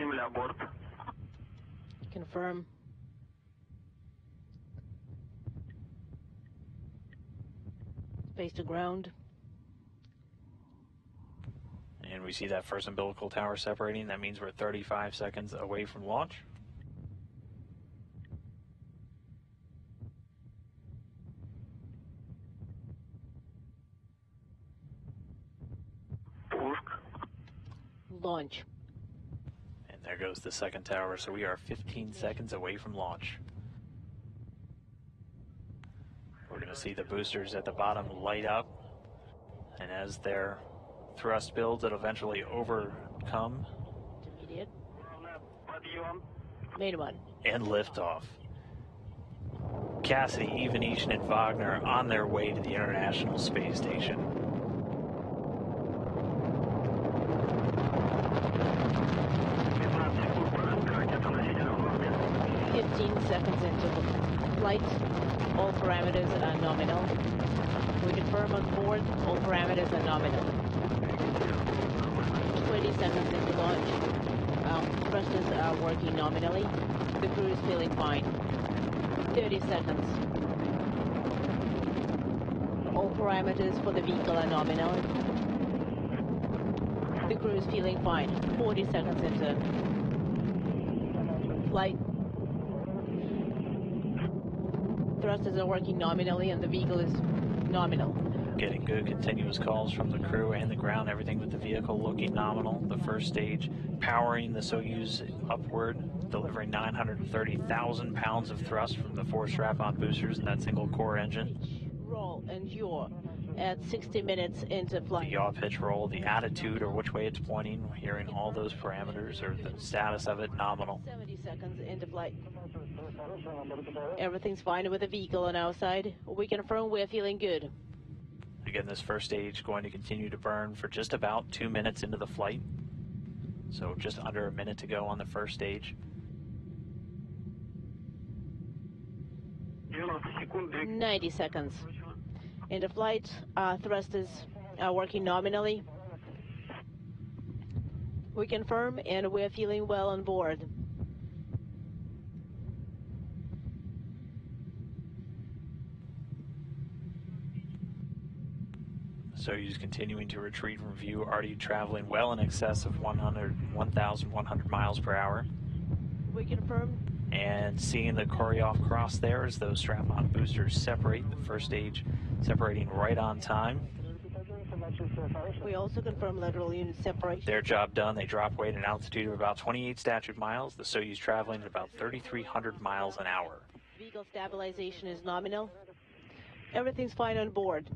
Simula abort. Confirm. Face to ground. And we see that first umbilical tower separating. That means we're 35 seconds away from launch. Launch. There goes the second tower, so we are 15 seconds away from launch. We're going to see the boosters at the bottom light up, and as their thrust builds, it'll eventually overcome. Made one. And liftoff. Cassidy, Ivanishin, and Vagner on their way to the International Space Station. Seconds into flight. All parameters are nominal. We confirm on board. All parameters are nominal. 20 seconds into launch. Um, thrusters are working nominally. The crew is feeling fine. 30 seconds. All parameters for the vehicle are nominal. The crew is feeling fine. 40 seconds into flight. Thrusters are working nominally and the vehicle is nominal. Getting good continuous calls from the crew and the ground, everything with the vehicle looking nominal. The first stage powering the Soyuz upward, delivering 930,000 pounds of thrust from the four strap-on boosters and that single core engine. Roll and yaw at 60 minutes into flight. The yaw pitch roll, the attitude or which way it's pointing, hearing all those parameters or the status of it nominal. 70 seconds into flight. Everything's fine with the vehicle on our side. We confirm we're feeling good. Again, this first stage going to continue to burn for just about two minutes into the flight. So just under a minute to go on the first stage. Ninety seconds. In the flight, uh, thrust is uh, working nominally. We confirm, and we're feeling well on board. Soyuz continuing to retreat from view, already traveling well in excess of 1,100 miles per hour. We confirm and seeing the Korolev cross there as those strap-on boosters separate, the first stage separating right on time. We also confirm lateral unit separation. Their job done, they drop weight at an altitude of about 28 statute miles. The Soyuz traveling at about 3,300 miles an hour. Vehicle stabilization is nominal. Everything's fine on board.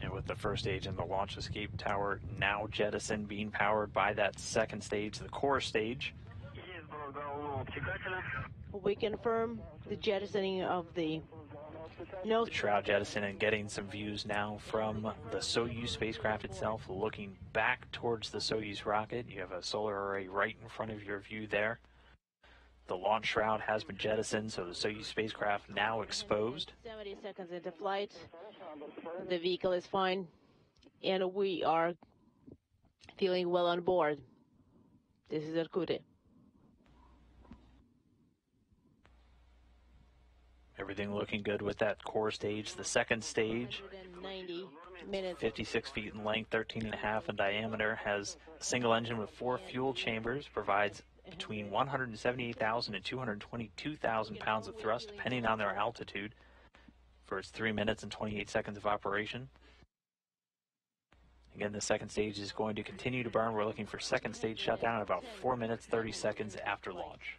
And with the first stage and the launch escape tower now jettisoned, being powered by that second stage, the core stage. We confirm the jettisoning of the no the shroud jettison and getting some views now from the Soyuz spacecraft itself, looking back towards the Soyuz rocket. You have a solar array right in front of your view there. The launch shroud has been jettisoned, so the Soyuz spacecraft now exposed. 70 seconds into flight. The vehicle is fine, and we are feeling well on board. This is Erkute. Everything looking good with that core stage. The second stage, minutes. 56 feet in length, 13 and a half in diameter, has a single engine with four fuel chambers, provides between 178,000 and 222,000 pounds of thrust, depending on their altitude, for its 3 minutes and 28 seconds of operation. Again, the second stage is going to continue to burn. We're looking for second stage shutdown at about 4 minutes 30 seconds after launch.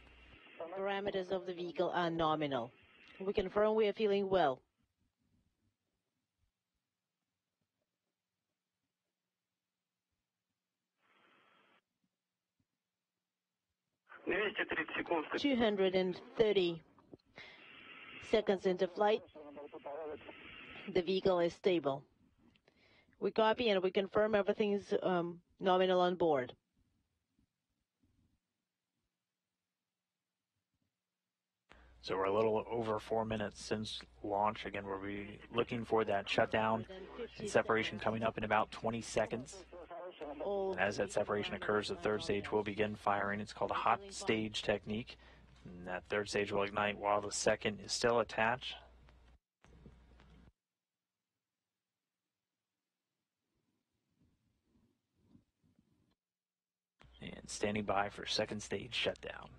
Parameters of the vehicle are nominal. We confirm we are feeling well. Two hundred and thirty seconds into flight. The vehicle is stable. We copy and we confirm everything's um, nominal on board. So we're a little over four minutes since launch. Again, we'll be looking for that shutdown and separation coming up in about 20 seconds. And as that separation occurs, the third stage will begin firing. It's called a hot stage technique. And that third stage will ignite while the second is still attached. and standing by for second stage shutdown.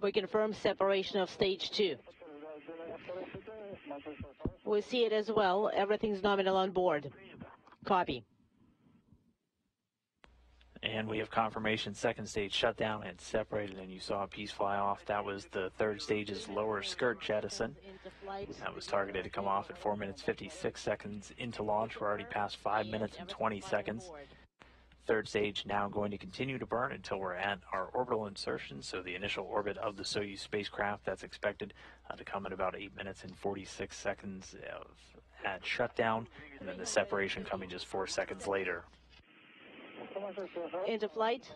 We confirm separation of stage two. We see it as well. Everything's nominal on board. Copy. And we have confirmation second stage shut down and separated, and you saw a piece fly off. That was the third stage's lower skirt jettison. That was targeted to come off at 4 minutes 56 seconds into launch. We're already past 5 minutes and 20 seconds. Third stage now going to continue to burn until we're at our orbital insertion, so the initial orbit of the Soyuz spacecraft that's expected uh, to come in about 8 minutes and 46 seconds of, at shutdown, and then the separation coming just 4 seconds later. into flight,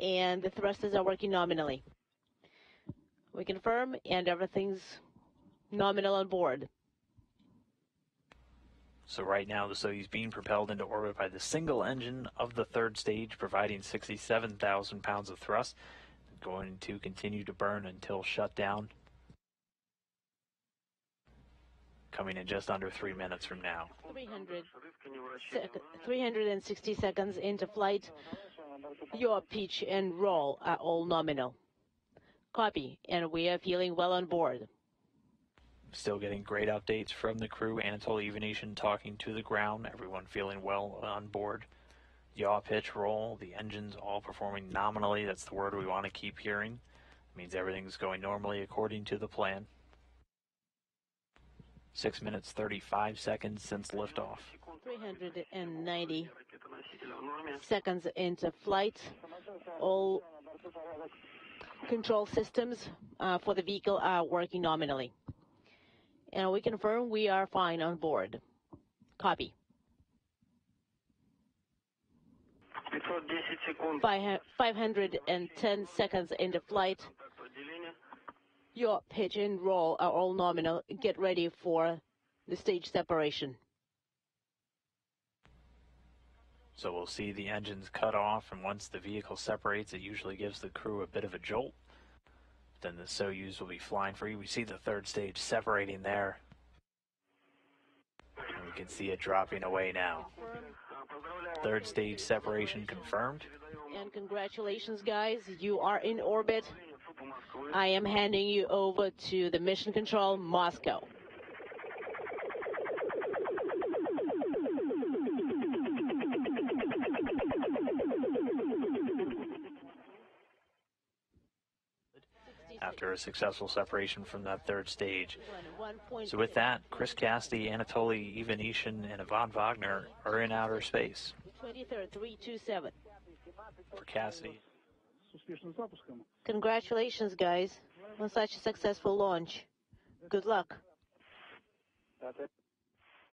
and the thrusters are working nominally. We confirm, and everything's nominal on board. So right now, the Soyuz being propelled into orbit by the single engine of the third stage, providing 67,000 pounds of thrust, going to continue to burn until shutdown, coming in just under three minutes from now. 300 sec- 360 seconds into flight, your pitch and roll are all nominal. Copy, and we are feeling well on board. Still getting great updates from the crew. Anatoly Ivanishin talking to the ground, everyone feeling well on board. Yaw pitch roll, the engines all performing nominally. That's the word we want to keep hearing. It means everything's going normally according to the plan. 6 minutes 35 seconds since liftoff. 390 seconds into flight. All control systems uh, for the vehicle are working nominally. And we confirm we are fine on board. Copy. 510 seconds into flight your pitch and roll are all nominal. Get ready for the stage separation. So we'll see the engines cut off, and once the vehicle separates, it usually gives the crew a bit of a jolt. Then the Soyuz will be flying free. We see the third stage separating there. And we can see it dropping away now. Third stage separation confirmed. And congratulations, guys. You are in orbit. I am handing you over to the Mission Control Moscow. After a successful separation from that third stage. So with that, Chris Cassidy, Anatoly Ivanishin, and Ivan Vagner are in outer space. 23rd, 327. For Cassidy. Congratulations, guys, on such a successful launch. Good luck.